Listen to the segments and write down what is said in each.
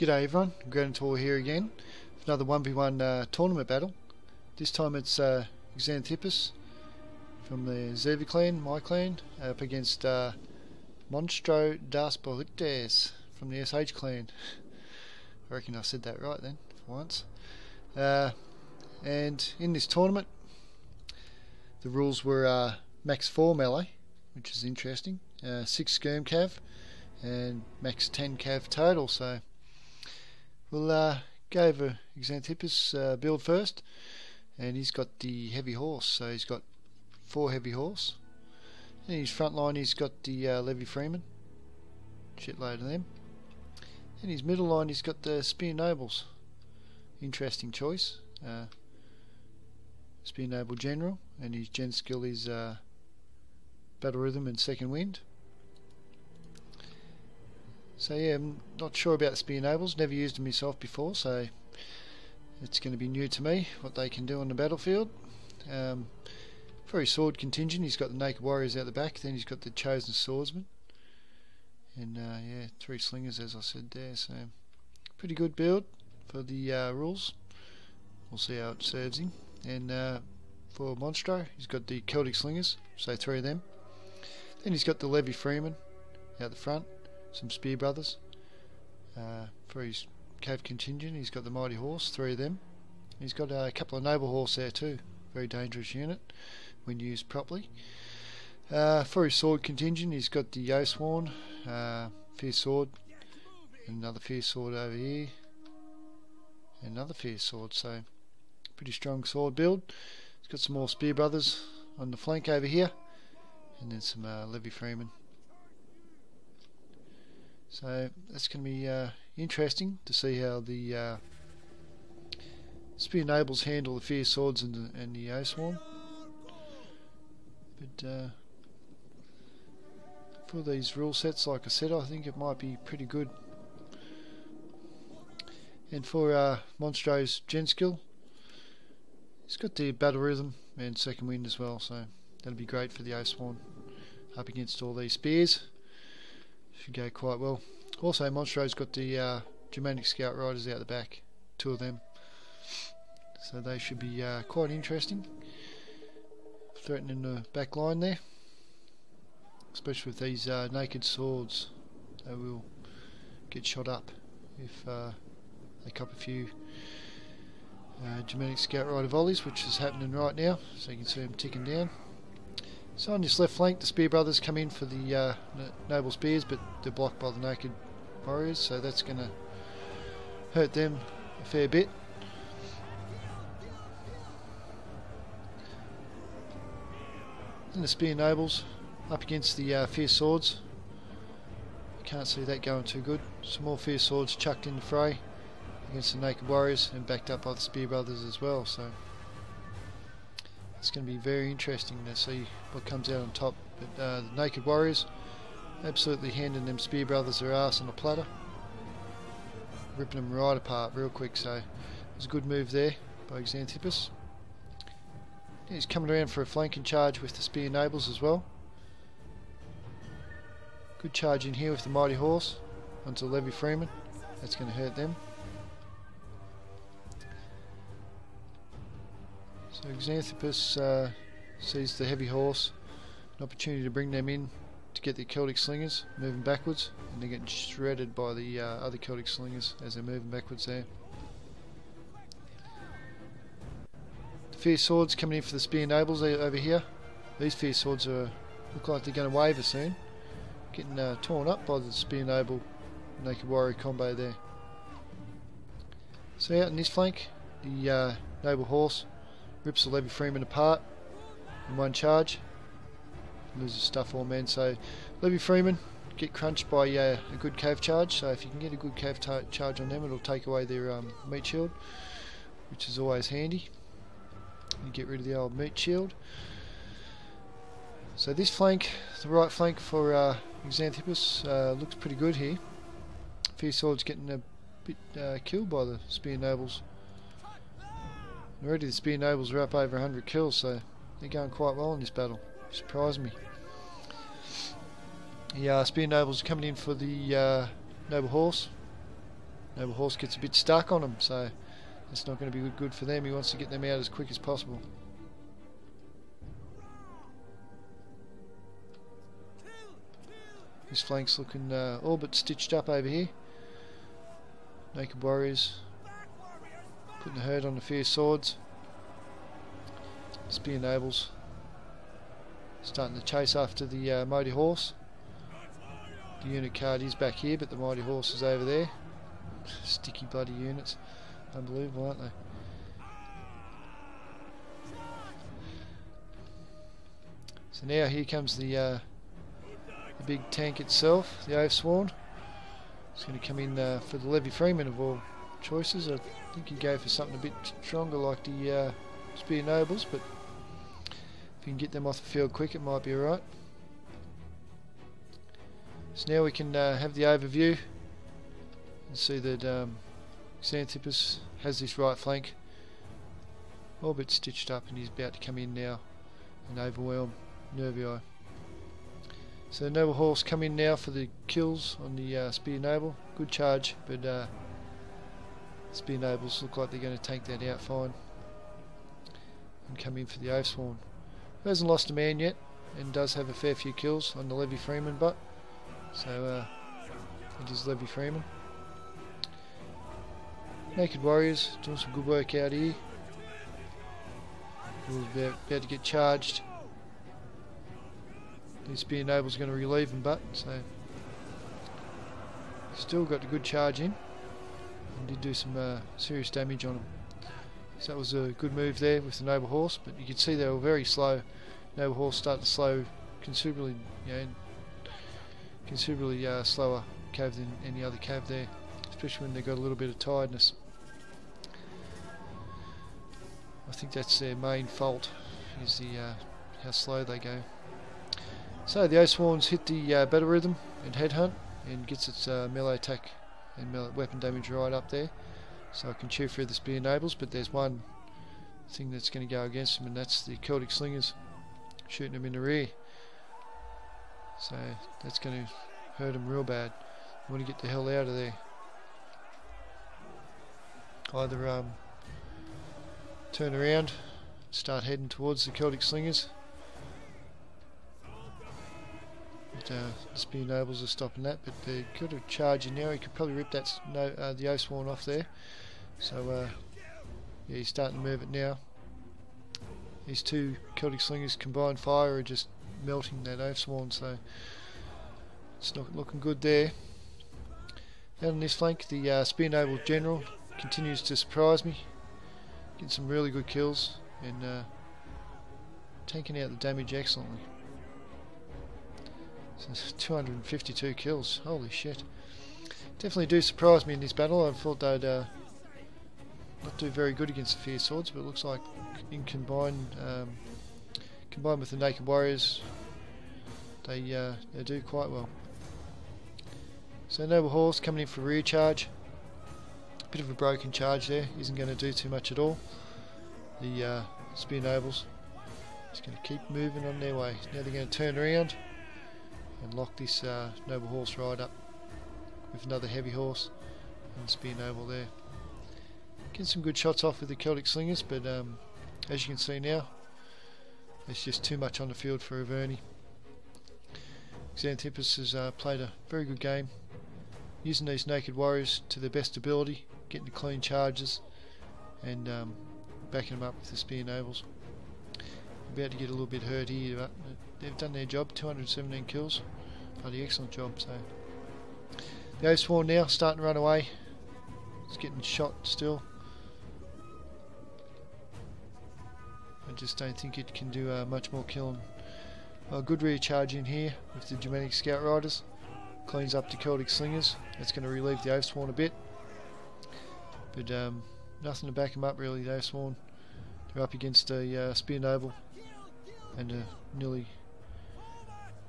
G'day everyone, Grinter here again. Another 1v1 uh, tournament battle. This time it's uh, Xanthippus from the Zeva clan, my clan, up against uh, Monstro das Bolictes from the SH clan. I reckon I said that right then, for once. Uh, and in this tournament, the rules were uh, max 4 melee, which is interesting, uh, 6 skirm cav, and max 10 cav total, so we'll uh, go over Xanthippus' uh, build first, and he's got the heavy horse, so he's got 4 heavy horse. In his front line he's got the uh, Levy Freeman, shitload of them. In his middle line he's got the Spear Nobles, interesting choice. Uh, Spear Noble General, and his gen skill is uh, Battle Rhythm and Second Wind. So yeah, I'm not sure about the Spear Nobles, never used them myself before, so it's going to be new to me what they can do on the battlefield. Um, his sword contingent, he's got the Naked Warriors out the back, then he's got the Chosen Swordsman, and uh, yeah, three slingers as I said there, so pretty good build for the uh, rules. We'll see how it serves him. And uh, for Monstro, he's got the Celtic Slingers, so three of them. Then he's got the Levy Freeman out the front, some Spear Brothers. Uh, for his Cav Contingent, he's got the Mighty Horse, three of them. He's got a couple of Noble Horse there too, very dangerous unit when used properly. Uh, for his sword contingent, he's got the Oathsworn, uh, Fierce Sword, another Fierce Sword over here, another Fierce Sword, so pretty strong sword build. He's got some more Spear Brothers on the flank over here, and then some uh, Levy Freeman. So that's going to be uh, interesting to see how the uh, Spear Nobles handle the Fierce Swords and the, and the. But uh, for these rule sets, like I said, I think it might be pretty good. And for uh, Monstro's Gen skill, it's got the battle rhythm and second wind as well, so that'll be great for the Oathsworn up against all these spears. Should go quite well. Also, Monstro's got the uh, Germanic Scout Riders out the back, two of them. So they should be uh, quite interesting. Threatening the back line there. Especially with these uh, naked swords. They will get shot up if uh, they cop a few uh, Germanic Scout Rider volleys, which is happening right now, so you can see them ticking down. So on this left flank, the Spear Brothers come in for the uh, Noble Spears, but they're blocked by the Naked Warriors, so that's going to hurt them a fair bit. And the Spear Nobles up against the uh, Fierce Swords. Can't see that going too good. Some more Fierce Swords chucked in the fray against the Naked Warriors and backed up by the Spear Brothers as well. So it's going to be very interesting to see what comes out on top. But uh, the Naked Warriors absolutely handing them Spear Brothers their ass on a platter, ripping them right apart real quick. So it was a good move there by Xanthippus. He's coming around for a flanking charge with the Spear Nobles as well. Good charge in here with the Mighty Horse onto Levy Freeman. That's going to hurt them. So Xanthippus uh, sees the heavy horse, an opportunity to bring them in to get the Celtic slingers moving backwards, and they're getting shredded by the uh, other Celtic slingers as they're moving backwards there. The fierce swords coming in for the spear nobles over here. These fierce swords are look like they're going to waver soon, getting uh, torn up by the spear noble naked warrior combo there. So out in this flank, the uh, noble horse rips the Levy Freeman apart in one charge. Loses stuff all men. So Levy Freeman get crunched by uh, a good cav charge. So if you can get a good cav charge on them, it'll take away their um, meat shield, which is always handy. You get rid of the old meat shield. So this flank, the right flank for uh, Xanthippus, uh, looks pretty good here. Fierce Sword's getting a bit uh, killed by the Spear Nobles. Already the Spear Nobles are up over 100 kills, so they're going quite well in this battle. Surprised me. Yeah, Spear Nobles coming in for the uh, Noble Horse. Noble Horse gets a bit stuck on him, so it's not going to be good for them. He wants to get them out as quick as possible. His flank's looking uh, all but stitched up over here. Naked Warriors putting the herd on the fierce swords. Spear Nobles starting to chase after the uh, Mighty Horse. The unit card is back here, but the Mighty Horse is over there. Sticky bloody units. Unbelievable, aren't they? So now here comes the uh, the big tank itself, the Oathsworn. It's going to come in uh, for the Levy Freeman of all choices. Think he'd go for something a bit stronger like the uh, Spear Nobles, but if you can get them off the field quick it might be alright. So now we can uh, have the overview and see that um, Xanthippus has this right flank all bit stitched up and he's about to come in now and overwhelm Nervii. So the Noble Horse come in now for the kills on the uh, Spear Noble. Good charge, but uh, Spear Nobles look like they're going to take that out fine and come in for the Oathsworn. Who hasn't lost a man yet and does have a fair few kills on the Levy Freeman but so uh, it is Levy Freeman. Naked Warriors doing some good work out here. We're about, about to get charged. This Spear Noble's going to relieve him, but so still got a good charge in and did do some uh, serious damage on him. So that was a good move there with the Noble Horse, but you can see they were very slow. Noble Horse started to slow considerably, you know, considerably uh, slower cav than any other cav there, especially when they got a little bit of tiredness. I think that's their main fault, is the uh, how slow they go. So the Oathsworns hit the uh, battle rhythm and headhunt and gets its uh, melee attack and weapon damage right up there. So I can chew through the spear nobles, but there's one thing that's going to go against them, and that's the Celtic slingers shooting them in the rear. So that's going to hurt them real bad. I want to get the hell out of there. Either um, turn around, start heading towards the Celtic slingers. Uh, the spear nobles are stopping that, but they could have charged in now. He could probably rip that no, uh, the Oathsworn off there. So uh, yeah, he's starting to move it now. These two Celtic slingers combined fire are just melting that Oathsworn, so it's not looking good there. Down on this flank, the uh, Spear Noble General continues to surprise me. Getting some really good kills and uh, taking out the damage excellently. So 252 kills, holy shit. Definitely do surprise me in this battle. I thought they'd uh, not do very good against the Fierce Swords, but it looks like in combined, um, combined with the Naked Warriors, they, uh, they do quite well. So Noble Horse coming in for rear charge. Bit of a broken charge there, isn't going to do too much at all. The uh, Spear Nobles just going to keep moving on their way. Now they're going to turn around and lock this uh, Noble Horse right up with another heavy horse and Spear Noble there. Getting some good shots off with the Celtic Slingers, but um, as you can see now, it's just too much on the field for Arverni. Xanthippus has uh, played a very good game, using these naked warriors to their best ability, getting the clean charges, and um, backing them up with the spear nobles. About to get a little bit hurt here, but they've done their job. 217 kills, bloody excellent job. So the Oathsworn now starting to run away. It's getting shot still. I just don't think it can do uh, much more killing. A good rear charge in here with the Germanic Scout Riders. Cleans up the Celtic Slingers. That's going to relieve the Oathsworn a bit. But um, nothing to back them up really, the Oathsworn. They're up against a uh, Spear Noble and a nearly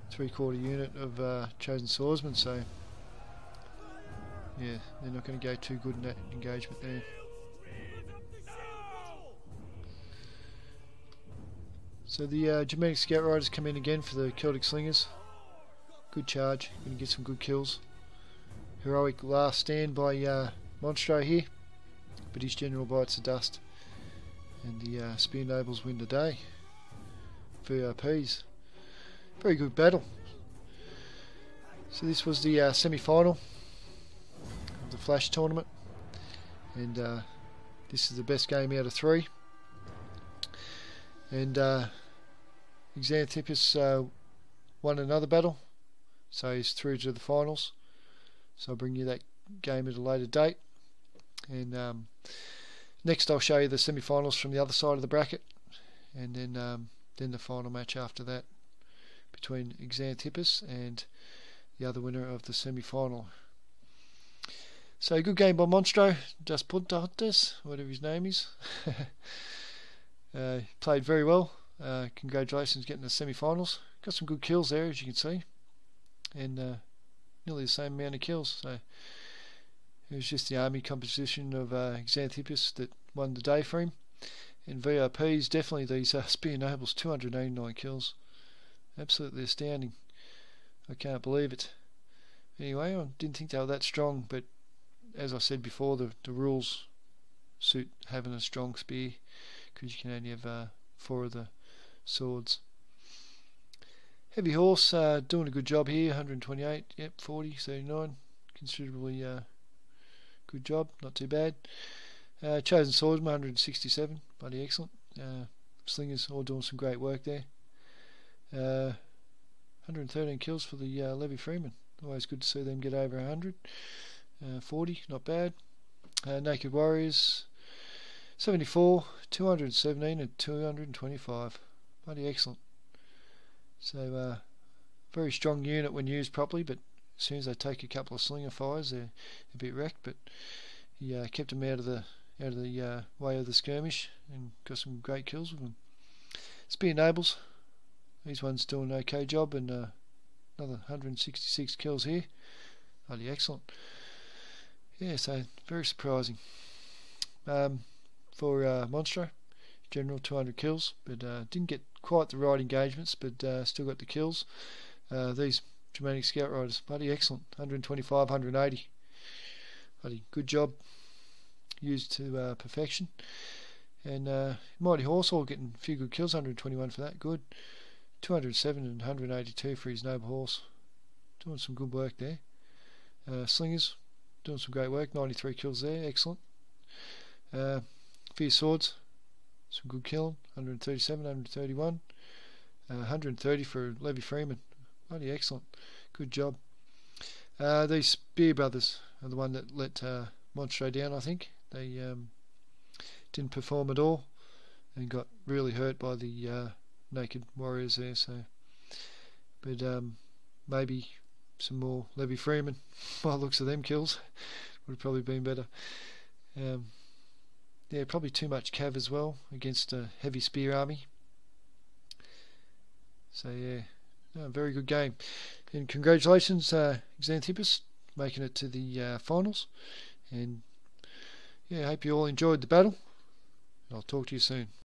three quarter unit of uh, Chosen Swordsmen, so yeah, they're not going to go too good in that engagement there. So the uh, Germanic Scout Riders come in again for the Celtic Slingers. Good charge, going to get some good kills. Heroic last stand by uh, Monstro here, but his general bites the dust. And the uh, Spear Nobles win the day. VIPs. Very good battle. So this was the uh, semi-final of the Flash tournament. And uh, this is the best game out of three. And uh, Xanthippus uh, won another battle. So he's through to the finals. So I'll bring you that game at a later date. And um, next I'll show you the semi-finals from the other side of the bracket. And then um, then the final match after that between Xanthippus and the other winner of the semi-final. So good game by Monstro, just Puntahotes, whatever his name is. uh, played very well. Uh, congratulations getting the semi-finals. Got some good kills there, as you can see, and uh, nearly the same amount of kills. So it was just the army composition of uh, Xanthippus that won the day for him. And VIPs, definitely these uh, Spear Nobles, 289 kills. Absolutely astounding. I can't believe it. Anyway, I didn't think they were that strong, but as I said before, the, the rules suit having a strong spear because you can only have uh, four of the swords. Heavy horse uh, doing a good job here, 128, yep, 40, 39, considerably uh, good job, not too bad. Uh, chosen swordsman 167, bloody excellent. Uh, slingers all doing some great work there. Uh, 113 kills for the uh, Levy Freeman. Always good to see them get over 100. Uh, 40, not bad. Uh, Naked Warriors 74, 217 and 225. Bloody excellent. So, uh, very strong unit when used properly, but as soon as they take a couple of slinger fires, they're a bit wrecked. But he uh, kept them out of the out of the uh, way of the skirmish and got some great kills with them. Spear Nobles, these ones doing an okay job, and uh, another 166 kills here. Bloody excellent. Yeah, so very surprising. Um, for uh, Monstro, general 200 kills, but uh, didn't get quite the right engagements, but uh, still got the kills. Uh, these Germanic Scout Riders, bloody excellent, 125, 180. Bloody good job used to uh, perfection. And uh, Mighty Horsehall getting a few good kills, 121 for that, good. 207 and 182 for his noble horse. Doing some good work there. Uh, slingers, doing some great work, 93 kills there, excellent. Uh, Fierce Swords, some good killing, 137, 131. Uh, 130 for Levy Freeman, bloody excellent, good job. Uh, these Spear Brothers are the one that let uh, Monstro down, I think. They um, didn't perform at all and got really hurt by the uh, naked warriors there. So, but um, maybe some more Levy Freeman. By looks of them kills, would have probably been better. Um, yeah, probably too much cav as well against a heavy spear army. So yeah, no, very good game. And congratulations, uh, Xanthippus, making it to the uh, finals. And yeah, I hope you all enjoyed the battle. I'll talk to you soon.